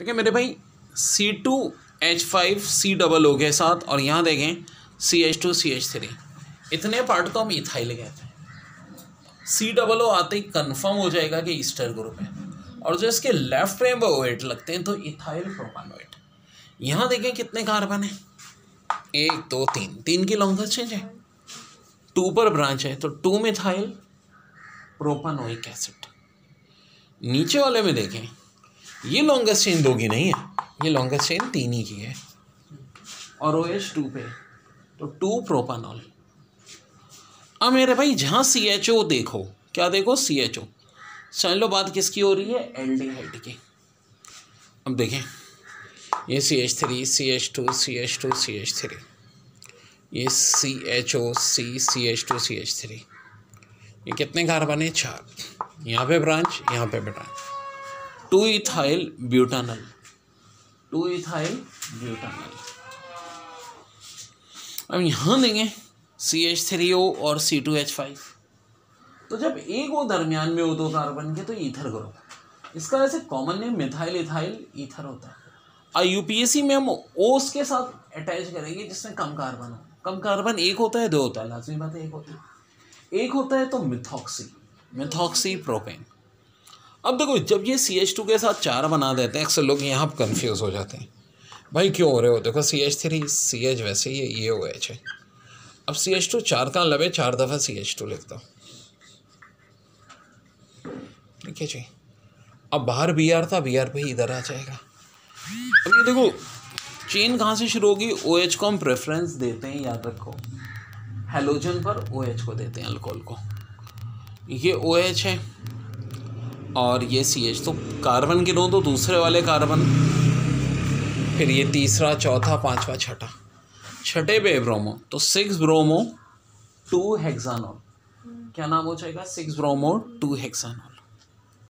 है मेरे भाई C two H five C double हो के साथ और यहाँ देखें C H two C H three इतने पार्ट को हम इथाइल कहते हैं सी डबल ओ आते ही कन्फर्म हो जाएगा कि ईस्टर ग्रुप है। और जो इसके लेफ़्ट में वो वेट लगते हैं तो इथाइल प्रोपानोइट यहाँ देखें कितने कार्बन है। एक, दो, तीन। तीन की लॉन्गेस्ट चेंज है। टू पर ब्रांच है तो टू मिथाइल प्रोपानोइक एसिड नीचे वाले में देखें ये लॉन्गेस्ट चेन दो की नहीं है। ये लॉन्गेस्ट चेन तीन ही की है। और ओ एच टू पे। तो टू प्रोपानॉल अब मेरे भाई, जहाँ सी एच ओ देखो, क्या देखो? सी एच ओ समझ लो बात किसकी हो रही है? एल्डिहाइड की। अब देखें। ये C H three C H two C H two C H three ये C H O C C H two C H three ये कितने कार्बन है चार। यहाँ पे ब्रांच यहाँ पे branch two ethyl butanal. Two ethyl butanal. अब यहाँ देंगे सी एच थ्री ओ और सी टू एच फाइव तो जब एक वो दरमियान में हो दो कार्बन के तो ईथर ग्रुप इसका वैसे common name methyl ethyl ether होता है। और यूपीएससी में हम ओस के साथ अटैच करेंगे जिसमें कम कार्बन हो। कम कार्बन एक होता है, दो होता है। लाजमी बात है, एक होता है। एक होता है तो मिथॉक्सी मिथॉक्सी प्रोपेन अब देखो, जब ये सी एच टू के साथ चार बना देते हैं, अक्सर लोग यहाँ पर कन्फ्यूज़ हो जाते हैं। भाई, क्यों हो रहे हो? देखो C H three C H वैसे ही, ये ओ एच है अब सी एच टू चार का लबे? चार दफ़ा सी एच टू लिखता हूँ। ठीक है जी। अब बाहर बी आर था बी आर पे इधर आ जाएगा। अब ये देखो चेन कहाँ से शुरू होगी? ओ एच को हम प्रेफरेंस देते हैं, याद रखो। हेलोजन पर ओ एच को देते हैं अल्कोहल को। ये ओ एच है। और ये सी एच तो कार्बन गिनो तो दूसरे वाले कार्बन। फिर ये तीसरा, चौथा, पांचवा, छठा। छठे पे ब्रोमो तो सिक्स ब्रोमो टू हेक्सानॉल क्या नाम हो जाएगा? Six bromo to हेक्सानॉल